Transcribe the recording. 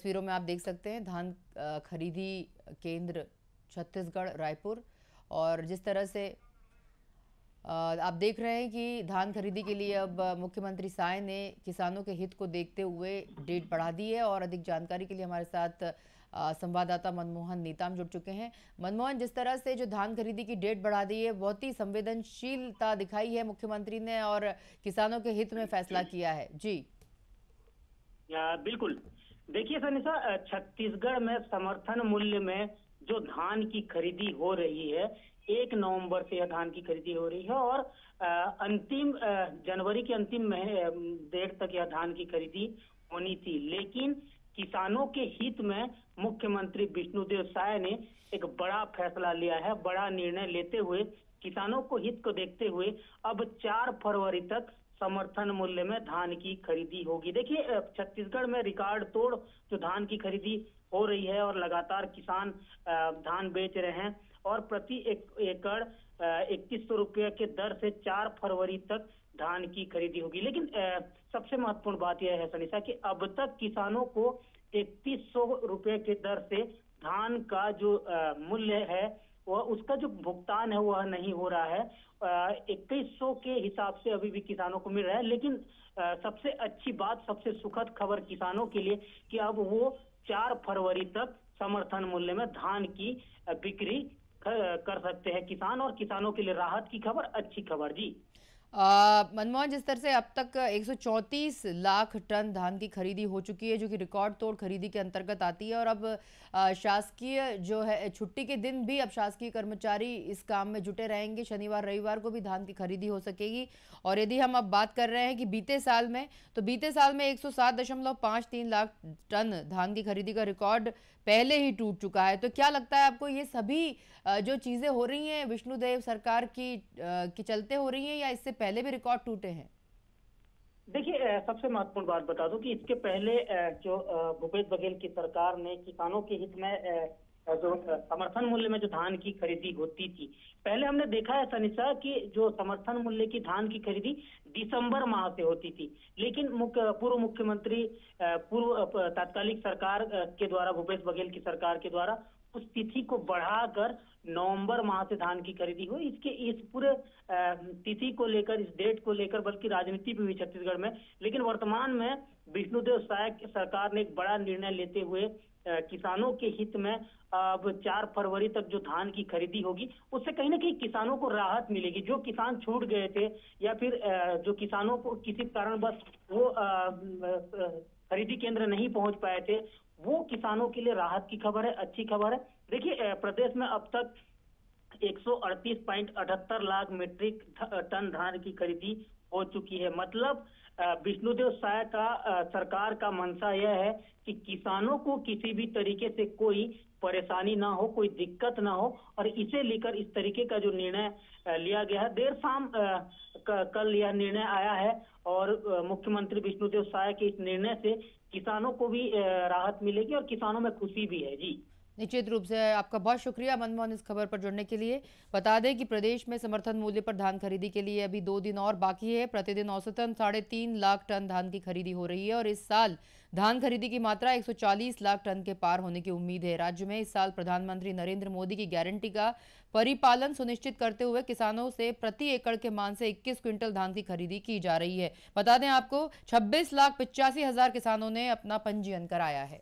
तस्वीरों में आप देख सकते हैं धान खरीदी केंद्र छत्तीसगढ़, रायपुर और जिस तरह से आप देख रहे हैं कि धान खरीदी के लिए अब मुख्यमंत्री साय ने किसानों के हित को देखते हुए डेट बढ़ा दी है और अधिक जानकारी के लिए हमारे साथ संवाददाता मनमोहन नेताम जुड़ चुके हैं। मनमोहन, जिस तरह से जो धान खरीदी की डेट बढ़ा दी है, बहुत ही संवेदनशीलता दिखाई है मुख्यमंत्री ने और किसानों के हित में फैसला किया है। जी। बिल्कुल। देखिए सनिशा छत्तीसगढ़ में समर्थन मूल्य में जो धान की खरीदी हो रही है, एक नवंबर से यह धान की खरीदी हो रही है और अंतिम जनवरी के अंतिम डेढ़ तक यह धान की खरीदी होनी थी। लेकिन किसानों के हित में मुख्यमंत्री विष्णुदेव साय ने एक बड़ा फैसला लिया है, बड़ा निर्णय लेते हुए किसानों को हित को देखते हुए अब चार फरवरी तक समर्थन मूल्य में धान की खरीदी होगी। देखिए छत्तीसगढ़ में रिकॉर्ड तोड़ जो धान की खरीदी हो रही है और लगातार किसान धान बेच रहे हैं और प्रति एक, एकड़ इक्कीस सौ रुपये के दर से चार फरवरी तक धान की खरीदी होगी। लेकिन सबसे महत्वपूर्ण बात यह है सनीसा कि अब तक किसानों को इकतीस सौ रुपये के दर से धान का जो मूल्य है वह उसका जो भुगतान है वह नहीं हो रहा है। इक्कीस सौ के हिसाब से अभी भी किसानों को मिल रहा है, लेकिन सबसे अच्छी बात, सबसे सुखद खबर किसानों के लिए कि अब वो चार फरवरी तक समर्थन मूल्य में धान की बिक्री कर सकते हैं किसान और किसानों के लिए राहत की खबर, अच्छी खबर जी। मनमोहन, जिस तरह से अब तक 134 लाख टन धान की खरीदी हो चुकी है, जो कि रिकॉर्ड तोड़ खरीदी के अंतर्गत आती है, और अब शासकीय जो है, छुट्टी के दिन भी अब शासकीय कर्मचारी इस काम में जुटे रहेंगे। शनिवार, रविवार को भी धान की खरीदी हो सकेगी। और यदि हम अब बात कर रहे हैं कि बीते साल में तो बीते साल में एक लाख टन धान की खरीदी का रिकॉर्ड पहले ही टूट चुका है। तो क्या लगता है आपको ये सभी जो चीज़ें हो रही हैं, विष्णुदेव सरकार की की चलते हो रही हैं, या इससे पहले भी रिकॉर्ड टूटे हैं? देखिए सबसे महत्वपूर्ण बात बता दूँ कि इसके पहले जो भूपेश बघेल की सरकार ने किसानों के हित में जो समर्थन मूल्य में जो धान की खरीदी होती थी। पहले हमने देखा है सनिशा कि जो समर्थन मूल्य की धान की खरीदी दिसंबर माह से होती थी। लेकिन मुख्य पूर्व मुख्यमंत्री पूर्व तात्कालिक सरकार के द्वारा, भूपेश बघेल की सरकार के द्वारा उस तिथि को बढ़ाकर नवंबर माह से धान की खरीदी हुई। इसके इस पूरे तिथि को लेकर, इस डेट को लेकर बल्कि राजनीति भी हुई छत्तीसगढ़ में। लेकिन वर्तमान में विष्णुदेव साय सरकार ने एक बड़ा निर्णय लेते हुए किसानों के हित में अब चार फरवरी तक जो धान की खरीदी होगी, उससे कहीं ना कहीं किसानों को राहत मिलेगी। जो किसान छूट गए थे या फिर जो किसानों को किसी कारण बस वो खरीदी केंद्र नहीं पहुँच पाए थे, वो किसानों के लिए राहत की खबर है, अच्छी खबर है। देखिए प्रदेश में अब तक एक लाख मीट्रिक टन धान की खरीदी हो चुकी है। मतलब विष्णुदेव साय का सरकार का मंशा यह है कि किसानों को किसी भी तरीके से कोई परेशानी ना हो, कोई दिक्कत ना हो, और इसे लेकर इस तरीके का जो निर्णय लिया गया है, देर शाम कल यह निर्णय आया है और मुख्यमंत्री विष्णुदेव साय के इस निर्णय से किसानों को भी राहत मिलेगी और किसानों में खुशी भी है। जी। निश्चित रूप से आपका बहुत शुक्रिया मनमोहन इस खबर पर जुड़ने के लिए। बता दें कि प्रदेश में समर्थन मूल्य पर धान खरीदी के लिए अभी दो दिन और बाकी है। प्रतिदिन औसतन साढ़े तीन लाख टन धान की खरीदी हो रही है और इस साल धान खरीदी की मात्रा 140 लाख टन के पार होने की उम्मीद है। राज्य में इस साल प्रधानमंत्री नरेंद्र मोदी की गारंटी का परिपालन सुनिश्चित करते हुए किसानों से प्रति एकड़ के मान से 21 क्विंटल धान की खरीदी की जा रही है। बता दें आपको, छब्बीस लाख पिचासी हज़ार किसानों ने अपना पंजीयन कराया है।